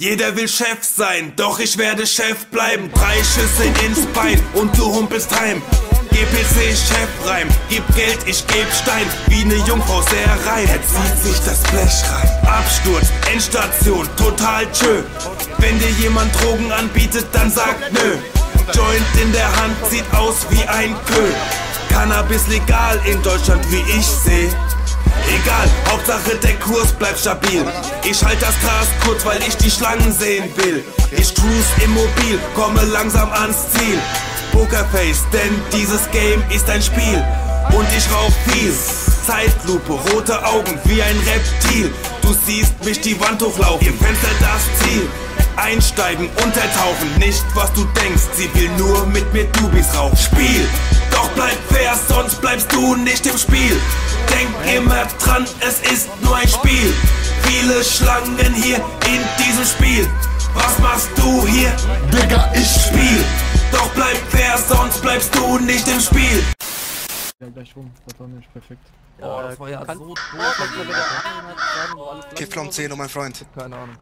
Jeder will Chef sein, doch ich werde Chef bleiben. Drei Schüsse ins Bein und du humpelst heim. GPC Chefreim, gib Geld, ich geb Stein. Wie ne Jungfrau sehr rein, er zieht sich das Blech rein. Absturz, Endstation, total tschö. Wenn dir jemand Drogen anbietet, dann sag nö. Joint in der Hand sieht aus wie ein Kö. Cannabis legal in Deutschland, wie ich seh. Egal, Hauptsache der Kurs bleibt stabil. Ich halt das Gras kurz, weil ich die Schlangen sehen will. Ich cruise immobil, komme langsam ans Ziel. Pokerface, denn dieses Game ist ein Spiel. Und ich rauch viel. Zeitlupe, rote Augen wie ein Reptil. Du siehst mich die Wand hochlaufen, im Fenster das Ziel. Einsteigen, untertauchen, nicht was du denkst. Sie will nur mit mir Dubis rauchen. Spiel, bleibst du nicht im Spiel. Denk immer dran, es ist nur ein Spiel. Viele Schlangen hier in diesem Spiel. Was machst du hier? Digga, ich Spiel. Doch bleib fair, sonst bleibst du nicht im Spiel. Ja, gleich rum. Das war nicht perfekt. Oh, das war ja so doof. Kiflom 10, oh mein Freund. Keine Ahnung.